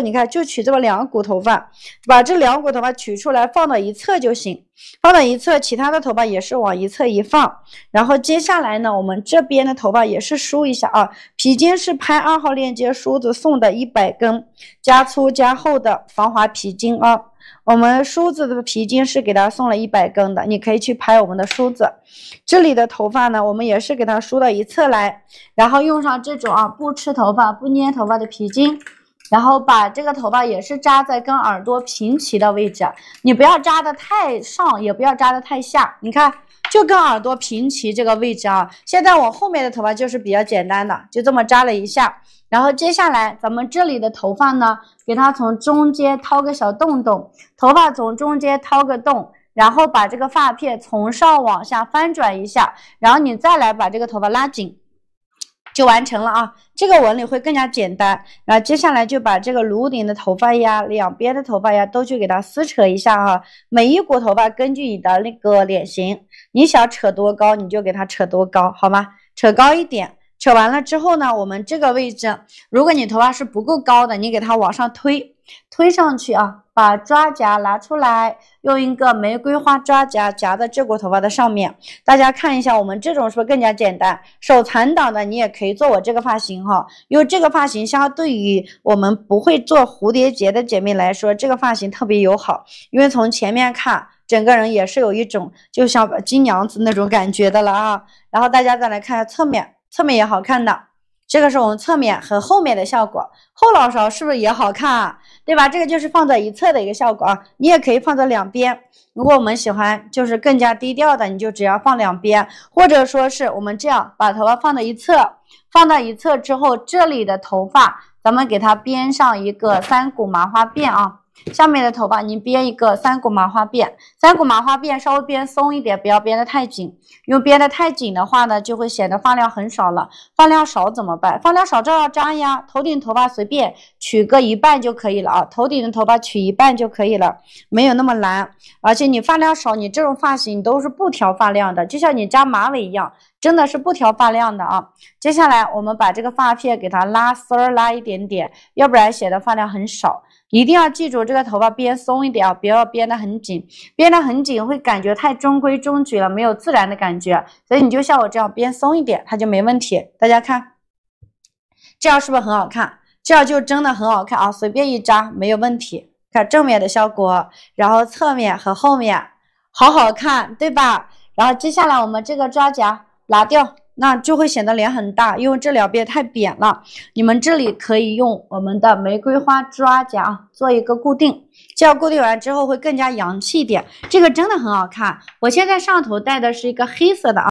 你看就取这么两股头发，把这两股头发取出来放到一侧就行，放到一侧，其他的头发也是往一侧一放。然后接下来呢，我们这边的头发也是梳一下啊。皮筋是拍二号链接梳子送的一百根加粗加厚的防滑皮筋啊。我们梳子的皮筋是给他送了一百根的，你可以去拍我们的梳子。这里的头发呢，我们也是给它梳到一侧来，然后用上这种啊不吃头发、不粘头发的皮筋，然后把这个头发也是扎在跟耳朵平齐的位置，你不要扎的太上，也不要扎的太下，你看就跟耳朵平齐这个位置啊。现在我后面的头发就是比较简单的，就这么扎了一下。然后接下来咱们这里的头发呢，给它从中间掏个小洞洞，头发从中间掏个洞，然后把这个发片从上往下翻转一下，然后你再来把这个头发拉紧，就完成了啊。这个纹理会更加简单。那接下来就把这个颅顶的头发呀、两边的头发呀，都去给它撕扯一下啊。每一股头发根据你的那个脸型，你想扯多高你就给它扯多高，好吗？扯高一点。扯完了之后呢，我们这个位置，如果你头发是不够高的，你给它往上推，推上去啊，把抓夹拿出来，用一个玫瑰花抓夹夹在这股头发的上面。大家看一下，我们这种是不是更加简单？手残党的你也可以做我这个发型哈，因为这个发型相对于我们不会做蝴蝶结的姐妹来说，这个发型特别友好，因为从前面看，整个人也是有一种就像金娘子那种感觉的了啊。然后大家再来看一下侧面。侧面也好看的，这个是我们侧面和后面的效果。后脑勺是不是也好看啊？对吧？这个就是放在一侧的一个效果啊。你也可以放在两边。如果我们喜欢就是更加低调的，你就只要放两边，或者说是我们这样把头发放到一侧，放到一侧之后，这里的头发咱们给它编上一个三股麻花辫啊。下面的头发你编一个三股麻花辫，三股麻花辫稍微编松一点，不要编得太紧，因为编得太紧的话呢，就会显得发量很少了。发量少怎么办？发量少照样扎呀，头顶头发随便取个一半就可以了啊，头顶的头发取一半就可以了，没有那么难。而且你发量少，你这种发型都是不调发量的，就像你扎马尾一样，真的是不调发量的啊。接下来我们把这个发片给它拉丝儿拉一点点，要不然显得发量很少。一定要记住，这个头发编松一点啊，不要编得很紧，编得很紧会感觉太中规中矩了，没有自然的感觉。所以你就像我这样编松一点，它就没问题。大家看，这样是不是很好看？这样就真的很好看啊，随便一扎没有问题。看正面的效果，然后侧面和后面，好好看，对吧？然后接下来我们这个抓夹拿掉。那就会显得脸很大，因为这两边太扁了。你们这里可以用我们的玫瑰花抓夹做一个固定，这样固定完之后会更加洋气一点。这个真的很好看。我现在上头戴的是一个黑色的啊。